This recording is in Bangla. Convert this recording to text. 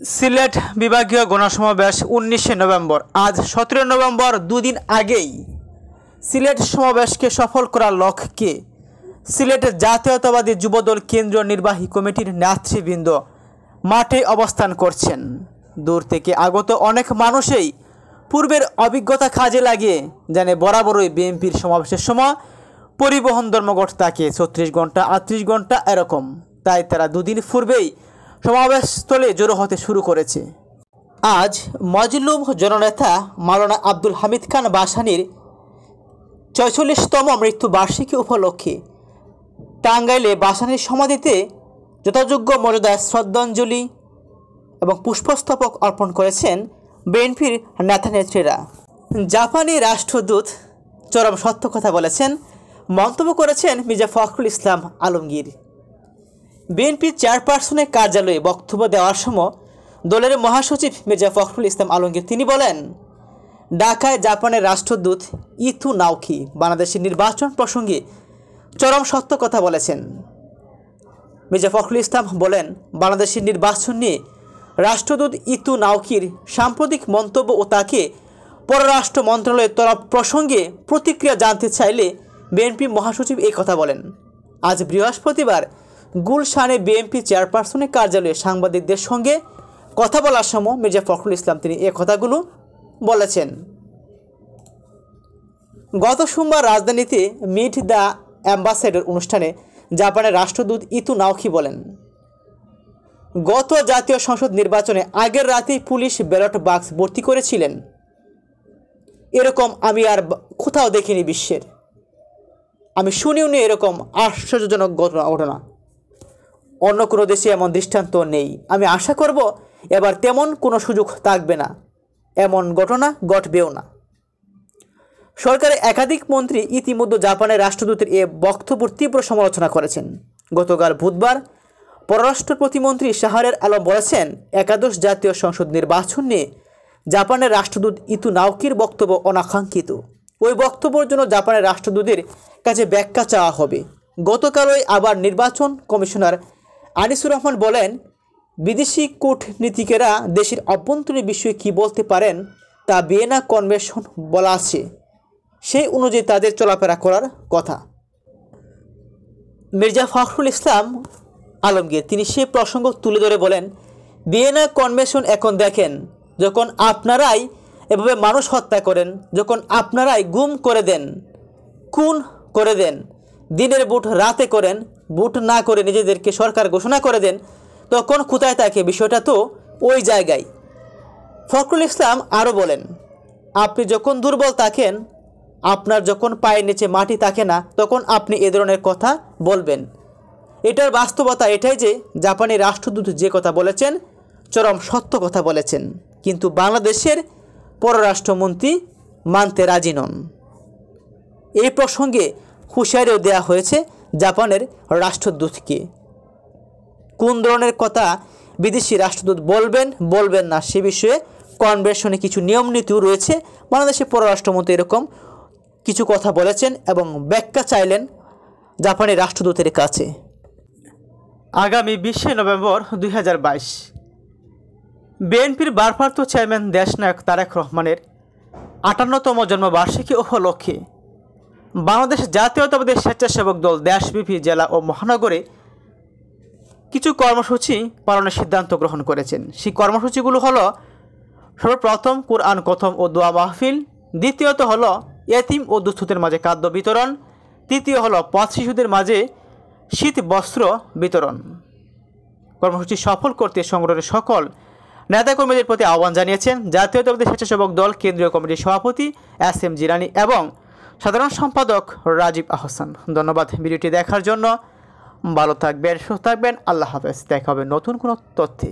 সিলেট বিভাগীয় গণসমাবেশ উনিশে নভেম্বর। আজ সতেরো নভেম্বর, দুদিন আগেই সিলেট সমাবেশকে সফল করার লক্ষ্যে সিলেট জাতীয়তাবাদী যুবদল কেন্দ্রীয় নির্বাহী কমিটির নেতৃবৃন্দ মাঠে অবস্থান করছেন। দূর থেকে আগত অনেক মানুষই পূর্বের অভিজ্ঞতা কাজে লাগিয়ে জানে বরাবরই বিএনপির সমাবেশের সময় পরিবহন ধর্মঘট থাকে ছত্রিশ ঘণ্টা, আটত্রিশ ঘণ্টা এরকম। তাই তারা দুদিন পূর্বেই সমাবেশস্থলে জড়ো হতে শুরু করেছে। আজ মজলুম জননেতা মাওলানা আব্দুল হামিদ খান বাসানির ছয়চল্লিশতম মৃত্যু বার্ষিকী উপলক্ষে টাঙ্গাইলে বাসানির সমাধিতে যথাযোগ্য মর্যাদায় শ্রদ্ধাঞ্জলি এবং পুষ্পস্তবক অর্পণ করেছেন বিএনপির নেতা নেত্রীরা। জাপানি রাষ্ট্রদূত চরম সত্য কথা বলেছেন, মন্তব্য করেছেন মির্জা ফখরুল ইসলাম আলমগীর। বিএনপির চেয়ারপারসনের কার্যালয়ে বক্তব্য দেওয়ার সময় দলের মহাসচিব মির্জা ফখরুল ইসলাম আলমগীর তিনি বলেন, ঢাকায় জাপানের রাষ্ট্রদূত ইথু নাওকি বাংলাদেশের নির্বাচন প্রসঙ্গে চরম সত্য কথা বলেছেন। মির্জা ফখরুল ইসলাম বলেন, বাংলাদেশের নির্বাচন নিয়ে রাষ্ট্রদূত ইতু নাওকির সাম্প্রতিক মন্তব্য ও তাকে পররাষ্ট্র মন্ত্রণালয়ের তরফ প্রসঙ্গে প্রতিক্রিয়া জানতে চাইলে বিএনপি মহাসচিব এই কথা বলেন। আজ বৃহস্পতিবার গুলশানে বিএনপি চেয়ারপারসনের কার্যালয়ে সাংবাদিকদের সঙ্গে কথা বলার সময় মির্জা ফখরুল ইসলাম তিনি এ কথাগুলো বলেছেন। গত সোমবার রাজধানীতে মিট দ্য অ্যাম্বাসেডর অনুষ্ঠানে জাপানের রাষ্ট্রদূত ইতু নাওকি বলেন, গত জাতীয় সংসদ নির্বাচনে আগের রাতেই পুলিশ ব্যালট বাক্স ভর্তি করেছিলেন। এরকম আমি আর কোথাও দেখিনি বিশ্বের। আমি শুনিও নি এরকম আশ্চর্যজনক ঘটনা ঘটনা। অন্য কোনো দেশে এমন দৃষ্টান্ত নেই। আমি আশা করব, এবার তেমন কোনো সুযোগ থাকবে না। এমন ঘটনা ঘটবেও না। সরকারের একাধিক মন্ত্রী ইতিমধ্যে জাপানের রাষ্ট্রদূতের এ বক্তব্যের তীব্র সমালোচনা করেছেন। গতকাল বুধবার পররাষ্ট্র প্রতিমন্ত্রী শাহরের আলম বলেছেন, একাদশ জাতীয় সংসদ নির্বাচন নিয়ে জাপানের রাষ্ট্রদূত ইতু নাওকির বক্তব্য অনাকাঙ্ক্ষিত। ওই বক্তব্যের জন্য জাপানের রাষ্ট্রদূতের কাছে ব্যাখ্যা চাওয়া হবে। গতকালই আবার নির্বাচন কমিশনার আনিসুর রহমান বলেন, বিদেশি কূটনীতিকেরা দেশের অভ্যন্তরীণ বিষয়ে কী বলতে পারেন তা বিয়েনা কনভেনশন বলা আছে। সেই অনুযায়ী তাদের চলাফেরা করার কথা। মির্জা ফখরুল ইসলাম আলমগীর, তিনি সে প্রসঙ্গ তুলে ধরে বলেন, বিয়েনা কনভেনশন এখন দেখেন, যখন আপনারাই এভাবে মানুষ হত্যা করেন, যখন আপনারাই গুম করে দেন, খুন করে দেন, দিনের বুট রাতে করেন বুট না করে নিজেদেরকে সরকার ঘোষণা করে দেন, তখন কোথায় থাকে বিষয়টা তো ওই জায়গায়। ফখরুল ইসলাম আরও বলেন, আপনি যখন দুর্বল থাকেন, আপনার যখন পায়ের নিচে মাটি থাকে না, তখন আপনি এ ধরনের কথা বলবেন। এটার বাস্তবতা এটাই যে জাপানি রাষ্ট্রদূত যে কথা বলেছেন, চরম সত্য কথা বলেছেন। কিন্তু বাংলাদেশের পররাষ্ট্রমন্ত্রী মানতে রাজি নন। এই প্রসঙ্গে হুঁশিয়ারিও দেওয়া হয়েছে জাপানের রাষ্ট্রদূতকে কোন ধরনের কথা বিদেশি রাষ্ট্রদূত বলবেন বলবেন না সে বিষয়ে কনভেনশনে কিছু নিয়ম নীতিও রয়েছে। বাংলাদেশের পররাষ্ট্রমন্ত্রী এরকম কিছু কথা বলেছেন এবং ব্যাখ্যা চাইলেন জাপানের রাষ্ট্রদূতের কাছে। আগামী বিশে নভেম্বর দুই হাজার বাইশ বিএনপির ভারপ্রাপ্ত চেয়ারম্যান দেশনায়ক তারেক রহমানের আটান্নতম জন্মবার্ষিকী উপলক্ষে বাংলাদেশ জাতীয়তাবাদী স্বেচ্ছাসেবক দল দেশব্যাপী জেলা ও মহানগরে কিছু কর্মসূচি পালনের সিদ্ধান্ত গ্রহণ করেছেন। সেই কর্মসূচিগুলো হলো, সর্বপ্রথম কোরআন কথম ও দোয়া মাহফিল, দ্বিতীয়ত হলো এতিম ও দুস্থদের মাঝে খাদ্য বিতরণ, তৃতীয় হলো পথ শিশুদের মাঝে শীত বস্ত্র বিতরণ। কর্মসূচি সফল করতে সংগঠনের সকল নেতাকর্মীদের প্রতি আহ্বান জানিয়েছেন জাতীয়তাবাদী স্বেচ্ছাসেবক দল কেন্দ্রীয় কমিটির সভাপতি এস এম জিরানি এবং সাধারণ সম্পাদক রাজীব আহসান। ধন্যবাদ ভিডিওটি দেখার জন্য। ভালো থাকবেন, সুস্থ থাকবেন। আল্লাহ হাফেজ। দেখা হবে নতুন কোনো তথ্যে।